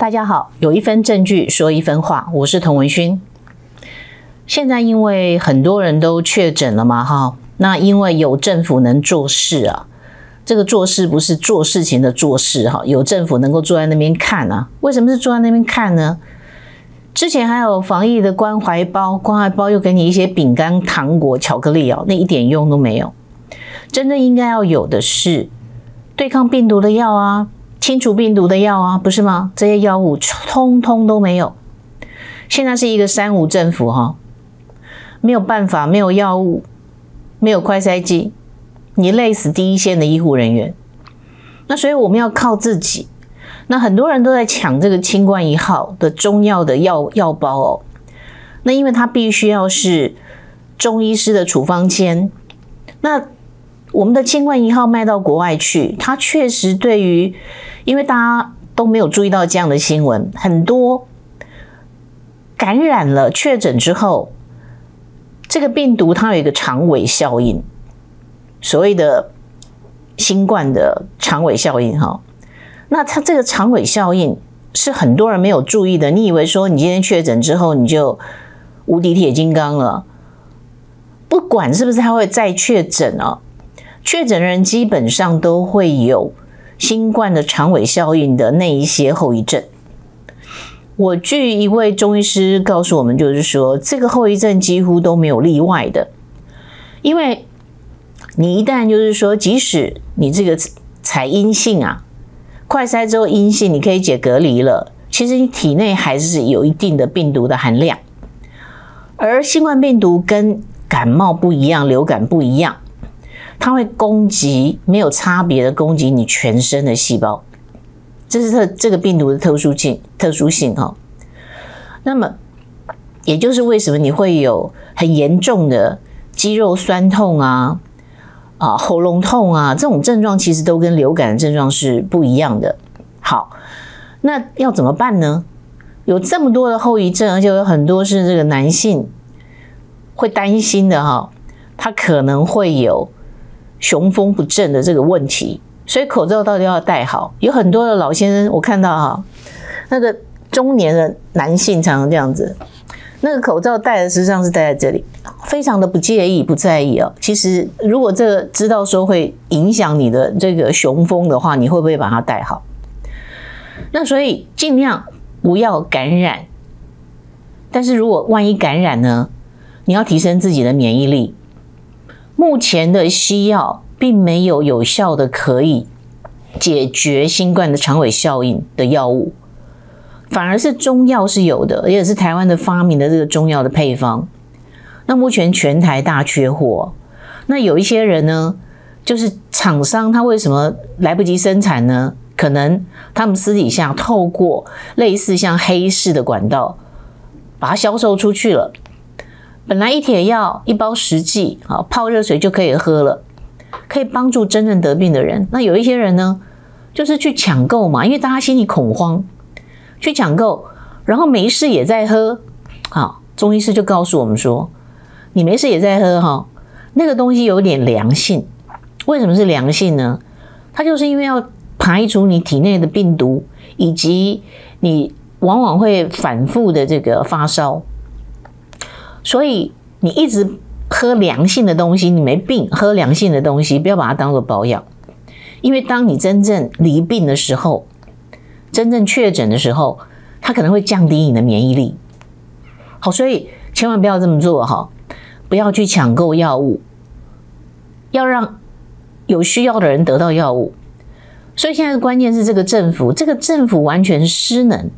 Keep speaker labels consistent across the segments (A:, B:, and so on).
A: 大家好，有一分证据说一分话，我是童文勋。现在因为很多人都确诊了嘛，哈，那因为有政府能做事啊，这个做事不是做事情的做事哈，有政府能够坐在那边看啊。为什么是坐在那边看呢？之前还有防疫的关怀包，关怀包又给你一些饼干、糖果、巧克力哦，那一点用都没有。真正应该要有的是对抗病毒的药啊，清除病毒的药啊，不是吗？这些药物通通都没有。现在是一个三无政府哈。没有办法，没有药物，没有快筛剂，你累死第一线的医护人员。那所以我们要靠自己。那很多人都在抢这个清冠一号的中药的药药包哦。那因为它必须要是中医师的处方签。那我们的清冠一号卖到国外去，它确实对于，因为大家都没有注意到这样的新闻，很多感染了确诊之后。这个病毒它有一个长尾效应，所谓的新冠的长尾效应哈。那它这个长尾效应是很多人没有注意的。你以为说你今天确诊之后你就无敌铁金刚了？不管是不是他会再确诊哦，确诊人基本上都会有新冠的长尾效应的那一些后遗症。我据一位中医师告诉我们，就是说这个后遗症几乎都没有例外的，因为你一旦就是说，即使你这个采阴性啊，快筛之后阴性，你可以解隔离了，其实你体内还是有一定的病毒的含量。而新冠病毒跟感冒不一样，流感不一样，它会攻击没有差别的攻击你全身的细胞。这是特这个病毒的特殊性，特殊性哈。那么，也就是为什么你会有很严重的肌肉酸痛啊、啊喉咙痛啊这种症状，其实都跟流感的症状是不一样的。好，那要怎么办呢？有这么多的后遗症，而且有很多是这个男性会担心的哈，他可能会有雄风不振的这个问题。所以口罩到底要戴好，有很多的老先生，我看到哈，那个中年的男性常常这样子，那个口罩戴的实际上是戴在这里，非常的不介意、不在意哦。其实如果这个知道说会影响你的这个雄风的话，你会不会把它戴好？那所以尽量不要感染，但是如果万一感染呢，你要提升自己的免疫力。目前的西药。并没有有效的可以解决新冠的长尾效应的药物，反而是中药是有的，而且是台湾的发明的这个中药的配方。那目前全台大缺货，那有一些人呢，就是厂商他为什么来不及生产呢？可能他们私底下透过类似像黑市的管道把它销售出去了。本来一帖药一包十剂，啊，泡热水就可以喝了。可以帮助真正得病的人。那有一些人呢，就是去抢购嘛，因为大家心里恐慌，去抢购，然后没事也在喝。好，中医师就告诉我们说，你没事也在喝哈，那个东西有点良性。为什么是良性呢？它就是因为要排除你体内的病毒，以及你往往会反复的这个发烧，所以你一直。喝凉性的东西，你没病；喝凉性的东西，不要把它当做保养，因为当你真正离病的时候，真正确诊的时候，它可能会降低你的免疫力。好，所以千万不要这么做哈，不要去抢购药物，要让有需要的人得到药物。所以现在的关键是这个政府，这个政府完全失能、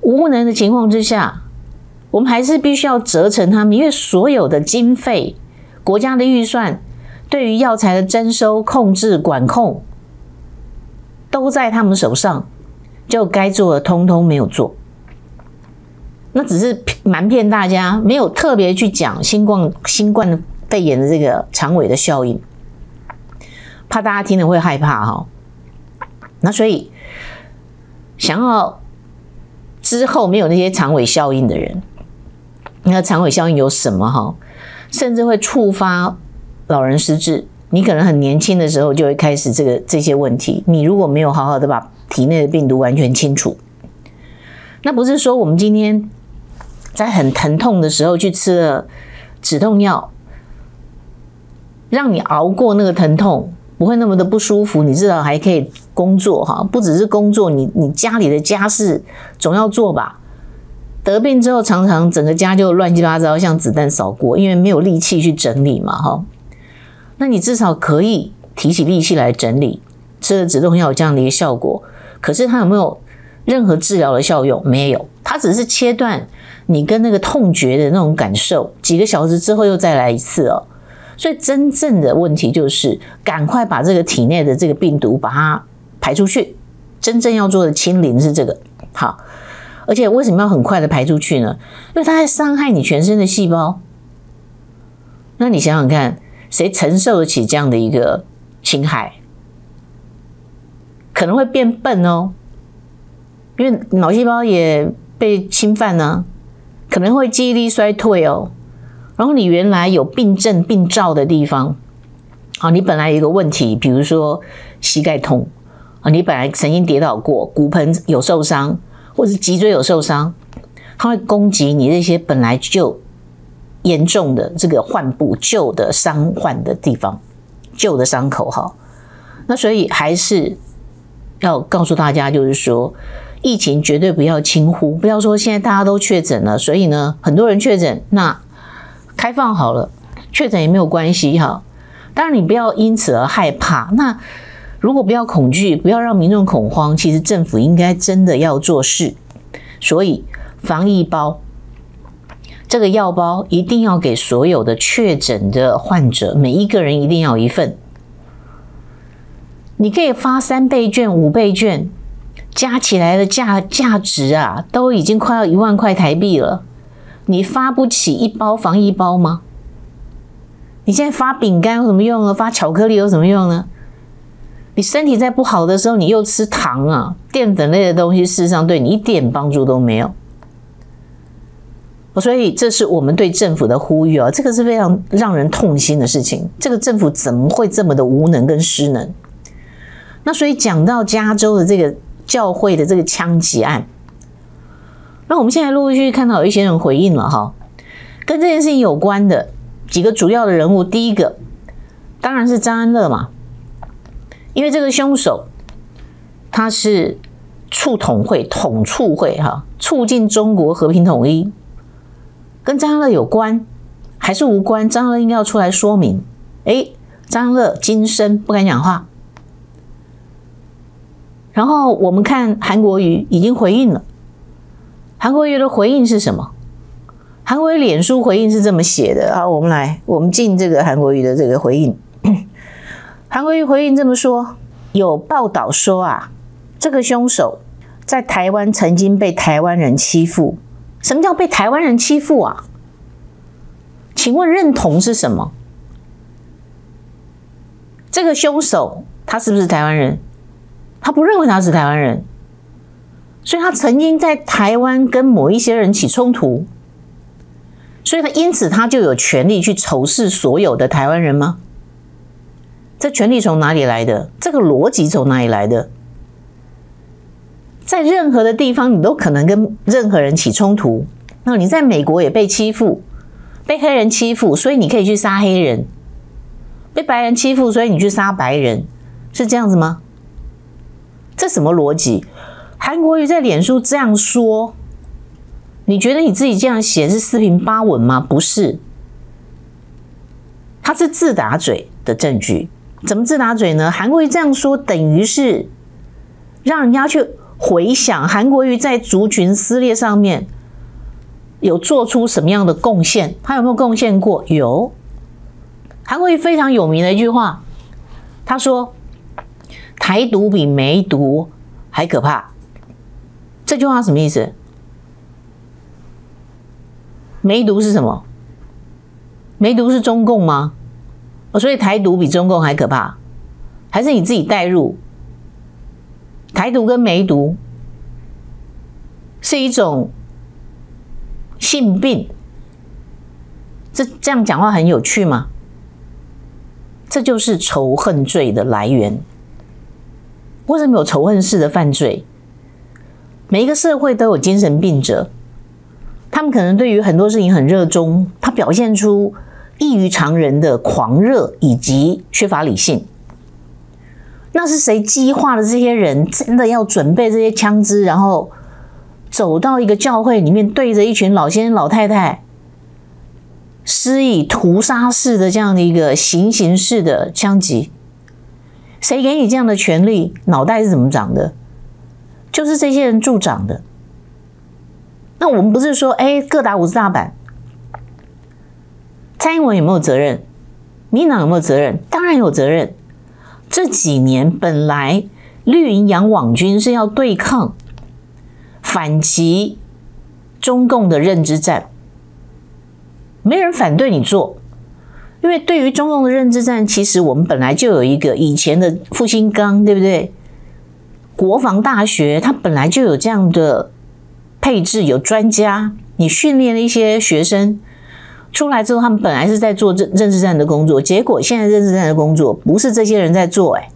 A: 无能的情况之下。我们还是必须要责成他们，因为所有的经费、国家的预算，对于药材的征收、控制、管控，都在他们手上，就该做的通通没有做。那只是瞒骗大家，没有特别去讲新冠、新冠肺炎的这个长尾的效应，怕大家听了会害怕哈。那所以想要之后没有那些长尾效应的人。那长尾效应有什么哈？甚至会触发老人失智。你可能很年轻的时候就会开始这个这些问题。你如果没有好好的把体内的病毒完全清除。那不是说我们今天在很疼痛的时候去吃了止痛药，让你熬过那个疼痛，不会那么的不舒服，你至少还可以工作哈。不只是工作，你你家里的家事总要做吧。得病之后，常常整个家就乱七八糟，像子弹扫过，因为没有力气去整理嘛哈。那你至少可以提起力气来整理，吃了止痛药这样的一个效果。可是它有没有？任何治疗的效用没有，它只是切断你跟那个痛觉的那种感受，几个小时之后又再来一次哦。所以真正的问题就是赶快把这个体内的这个病毒把它排出去。真正要做的清零是这个好，而且为什么要很快的排出去呢？因为它在伤害你全身的细胞。那你想想看，谁承受得起这样的一个侵害？可能会变笨哦。因为脑细胞也被侵犯呢，可能会记忆力衰退哦。然后你原来有病症、病灶的地方，啊，你本来有一个问题，比如说膝盖痛啊，你本来曾经跌倒过，骨盆有受伤，或者是脊椎有受伤，它会攻击你那些本来就严重的这个患部、旧的伤患的地方、旧的伤口哈。那所以还是要告诉大家，就是说。疫情绝对不要轻忽，不要说现在大家都确诊了，所以呢，很多人确诊，那开放好了，确诊也没有关系哈。当然，你不要因此而害怕。那如果不要恐惧，不要让民众恐慌，其实政府应该真的要做事。所以，防疫包这个药包一定要给所有的确诊的患者，每一个人一定要一份。你可以发三倍券、五倍券。加起来的价价值啊，都已经快要一万块台币了。你发不起一包防疫包吗？你现在发饼干有什么用呢？发巧克力有什么用呢？你身体在不好的时候，你又吃糖啊，淀粉类的东西，事实上对你一点帮助都没有。所以这是我们对政府的呼吁啊，这个是非常让人痛心的事情。这个政府怎么会这么的无能跟失能？那所以讲到加州的这个。教会的这个枪击案，那我们现在陆陆续续看到有一些人回应了哈，跟这件事情有关的几个主要的人物，第一个当然是张安乐嘛，因为这个凶手他是促统会统促会哈，促进中国和平统一，跟张乐有关还是无关？张乐应该要出来说明。哎，张乐今生不敢讲话。然后我们看韩国瑜已经回应了，韩国瑜的回应是什么？韩国瑜脸书回应是这么写的啊，我们来，我们进这个韩国瑜的这个回应。韩国瑜回应这么说：有报道说啊，这个凶手在台湾曾经被台湾人欺负。什么叫被台湾人欺负啊？请问认同是什么？这个凶手他是不是台湾人？他不认为他是台湾人，所以他曾经在台湾跟某一些人起冲突，所以他因此他就有权利去仇视所有的台湾人吗？这权利从哪里来的？这个逻辑从哪里来的？在任何的地方，你都可能跟任何人起冲突。那你在美国也被欺负，被黑人欺负，所以你可以去杀黑人；被白人欺负，所以你去杀白人，是这样子吗？这什么逻辑？韩国瑜在脸书这样说，你觉得你自己这样写是四平八稳吗？不是，他是自打嘴的证据。怎么自打嘴呢？韩国瑜这样说，等于是让人家去回想韩国瑜在族群撕裂上面有做出什么样的贡献？他有没有贡献过？有。韩国瑜非常有名的一句话，他说。台独比梅毒还可怕，这句话什么意思？梅毒是什么？梅毒是中共吗？所以台独比中共还可怕，还是你自己带入？台独跟梅毒是一种性病，这这样讲话很有趣吗？这就是仇恨罪的来源。为什么有仇恨式的犯罪？每一个社会都有精神病者，他们可能对于很多事情很热衷，他表现出异于常人的狂热以及缺乏理性。那是谁激化了这些人？真的要准备这些枪支，然后走到一个教会里面，对着一群老先生、老太太，施以屠杀式的这样的一个行刑式的枪击？谁给你这样的权利？脑袋是怎么长的？就是这些人助长的。那我们不是说，哎，各打五十大板？蔡英文有没有责任？民党有没有责任？当然有责任。这几年本来绿营养网军是要对抗、反击中共的认知战，没人反对你做，因为对于中共的认知战，其实我们本来就有一个以前的复兴纲，对不对？国防大学，它本来就有这样的配置，有专家，你训练了一些学生出来之后，他们本来是在做认认知战的工作，结果现在认知战的工作不是这些人在做，哎，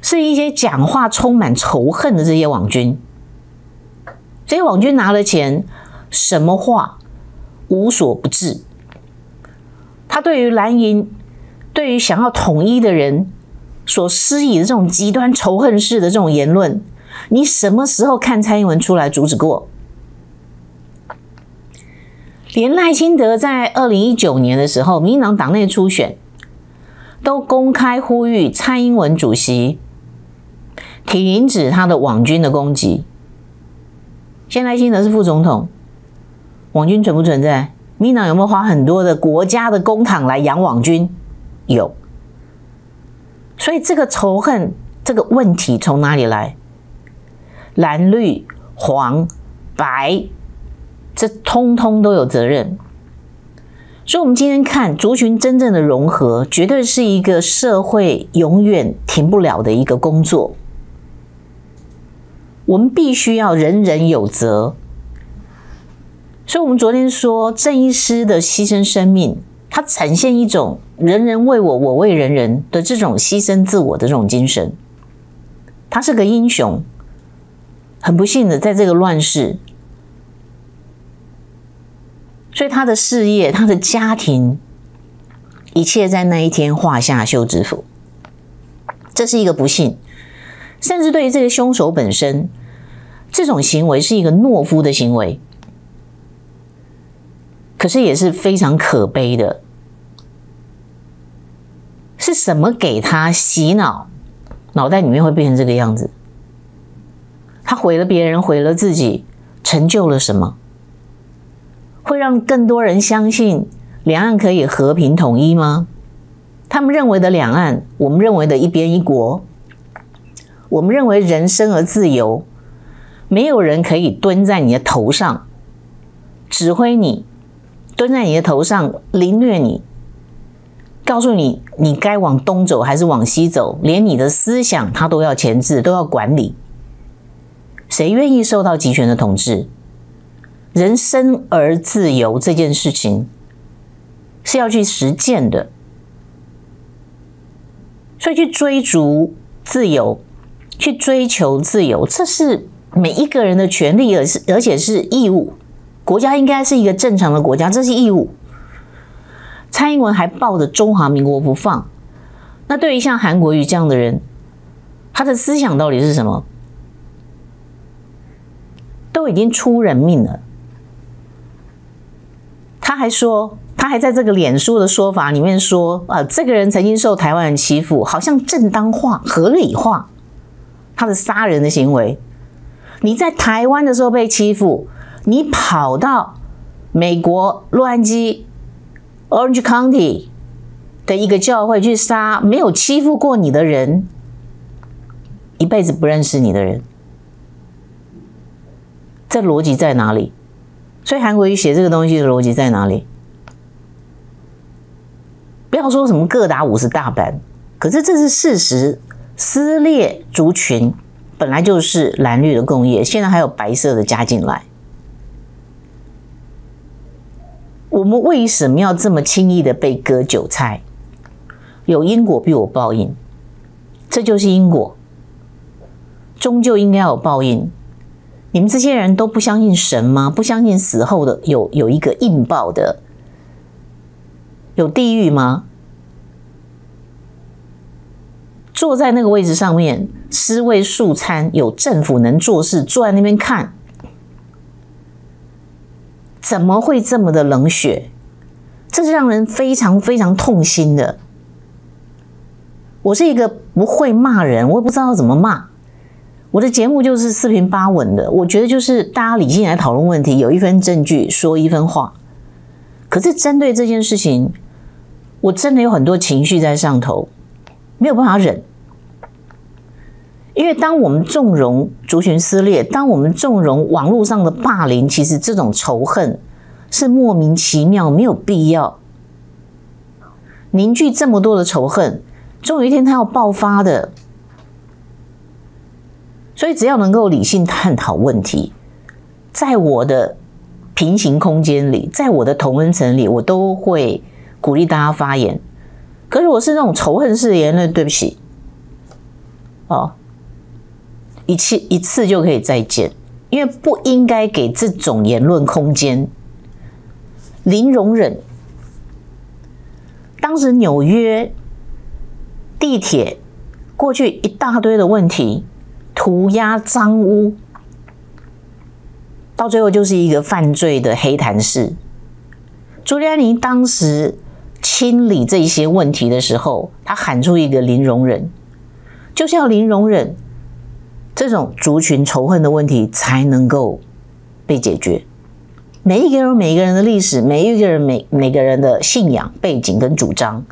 A: 是一些讲话充满仇恨的这些网军。这些网军拿了钱，什么话无所不至。他对于蓝营，对于想要统一的人。所施以的这种极端仇恨式的这种言论，你什么时候看蔡英文出来阻止过？连赖清德在二零一九年的时候，民进党党内初选，都公开呼吁蔡英文主席停止他的网军的攻击。现在赖清德是副总统，网军存不存在？民党有没有花很多的国家的公帑来养网军？有。所以这个仇恨这个问题从哪里来？蓝绿黄白，这通通都有责任。所以，我们今天看族群真正的融合，绝对是一个社会永远停不了的一个工作。我们必须要人人有责。所以，我们昨天说郑医师的牺牲生命。它呈现一种人人为我，我为人人的这种牺牲自我的这种精神。他是个英雄，很不幸的在这个乱世，所以他的事业、他的家庭，一切在那一天画下休止符。这是一个不幸，甚至对于这个凶手本身，这种行为是一个懦夫的行为，可是也是非常可悲的。是什么给他洗脑，脑袋里面会变成这个样子？他毁了别人，毁了自己，成就了什么？会让更多人相信两岸可以和平统一吗？他们认为的两岸，我们认为的一边一国，我们认为人生而自由，没有人可以蹲在你的头上指挥你，蹲在你的头上凌虐你。告诉你，你该往东走还是往西走，连你的思想他都要钳制，都要管理。谁愿意受到集权的统治？人生而自由这件事情是要去实践的，所以去追逐自由，去追求自由，这是每一个人的权利，而是而且是义务。国家应该是一个正常的国家，这是义务。蔡英文还抱着中华民国不放，那对于像韩国瑜这样的人，他的思想到底是什么？都已经出人命了，他还说，他还在这个脸书的说法里面说，啊，这个人曾经受台湾人欺负，好像正当化、合理化他的杀人的行为。你在台湾的时候被欺负，你跑到美国洛杉矶。Orange County 的一个教会去杀没有欺负过你的人，一辈子不认识你的人，这逻辑在哪里？所以韩国瑜写这个东西的逻辑在哪里？不要说什么各打五十大板，可是这是事实。撕裂族群本来就是蓝绿的共业，现在还有白色的加进来。我们为什么要这么轻易的被割韭菜？有因果必有报应，这就是因果，终究应该有报应。你们这些人都不相信神吗？不相信死后的有有一个应报的，有地狱吗？坐在那个位置上面，尸位素餐，有政府能做事，坐在那边看，怎么会这么的冷血？这是让人非常非常痛心的。我是一个不会骂人，我也不知道怎么骂。我的节目就是四平八稳的，我觉得就是大家理性来讨论问题，有一分证据说一分话。可是针对这件事情，我真的有很多情绪在上头，没有办法忍。因为当我们纵容族群撕裂，当我们纵容网络上的霸凌，其实这种仇恨是莫名其妙，没有必要凝聚这么多的仇恨，终有一天它要爆发的。所以，只要能够理性探讨问题，在我的平行空间里，在我的同温层里，我都会鼓励大家发言。可是，我是那种仇恨式的言论，对不起，哦，一次一次就可以再见，因为不应该给这种言论空间，零容忍。当时纽约地铁过去一大堆的问题。涂鸦、脏污，到最后就是一个犯罪的黑谈式。朱利安尼当时清理这些问题的时候，他喊出一个零容忍，就是要零容忍，这种族群仇恨的问题才能够被解决。每一个人、每一个人的历史，每一个人、每每个人的信仰背景跟主张，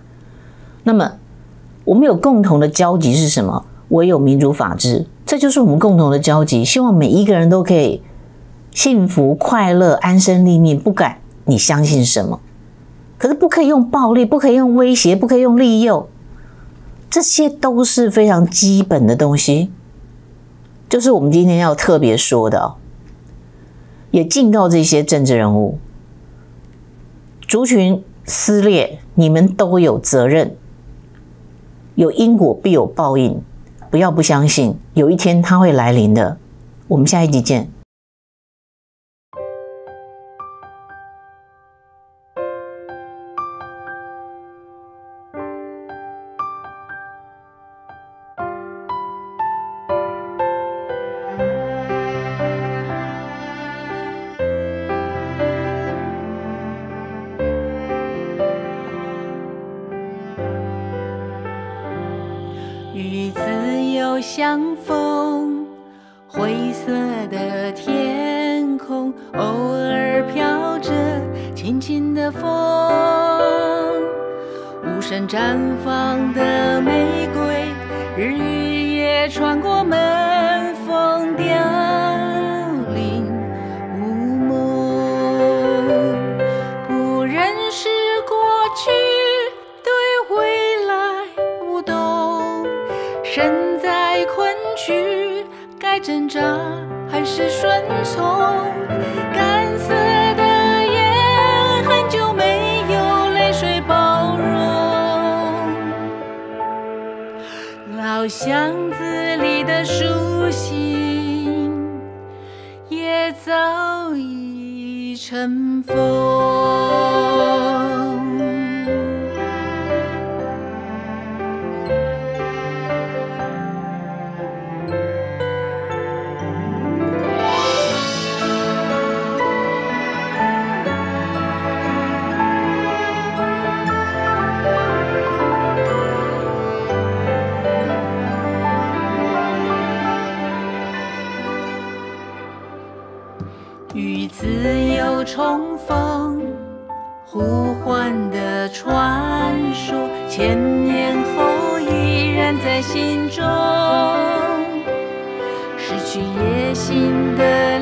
A: 那么我们有共同的交集是什么？唯有民主法治。这就是我们共同的交集，希望每一个人都可以幸福、快乐、安身立命。不管你相信什么，可是不可以用暴力，不可以用威胁，不可以用利诱，这些都是非常基本的东西。就是我们今天要特别说的，也警告这些政治人物：族群撕裂，你们都有责任，有因果必有报应。不要不相信，有一天它会来临的。我们下一集见。
B: 相逢，灰色的天空，偶尔飘着轻轻的风，无声绽放的玫瑰，日与夜穿过门。扎还是顺从？干涩的眼，很久没有泪水包容。老巷子里的书信，也早已尘封。呼唤的传说，千年后依然在心中。失去野心的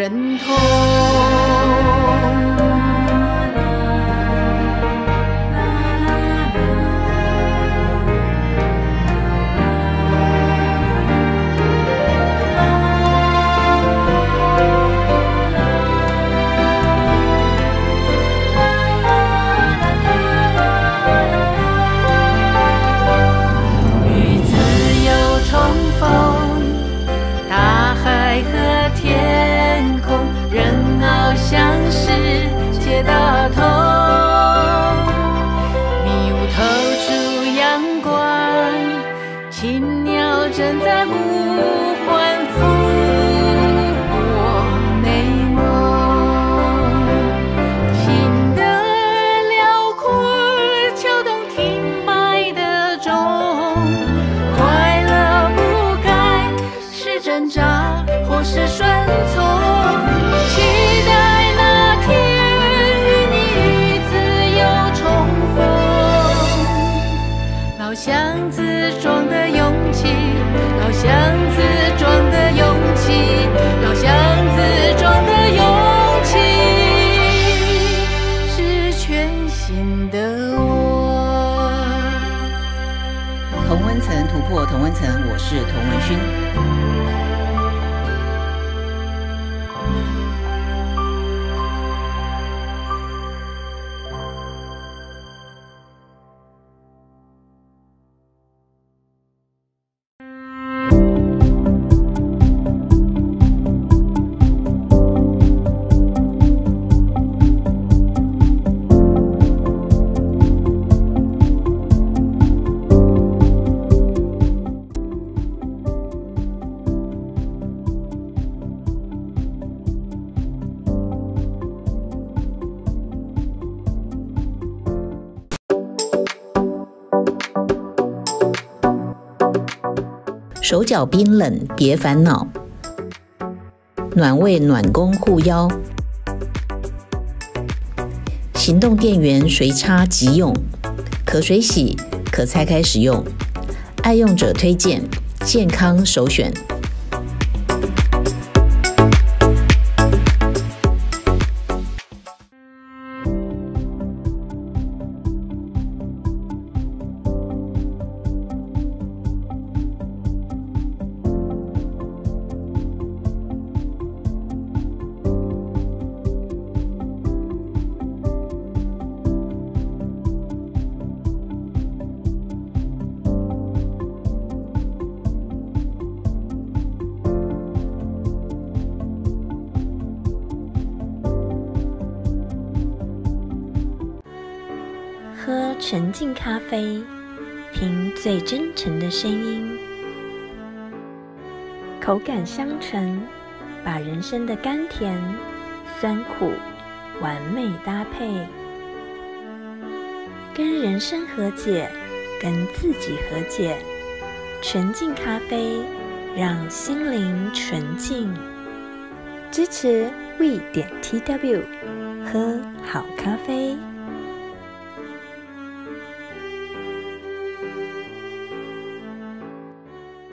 C: 人
B: 头。手脚冰冷别烦恼，暖胃暖宫护腰，行动电源随插即用，可水洗，可拆开使用，爱用者推荐，健康首选。
D: 纯净咖啡，听最真诚的声音，口感香醇，把人生的甘甜、酸苦完美搭配，跟人生和解，跟自己和解。纯净咖啡，让心灵纯净。支持 We 点 TW，喝好咖啡。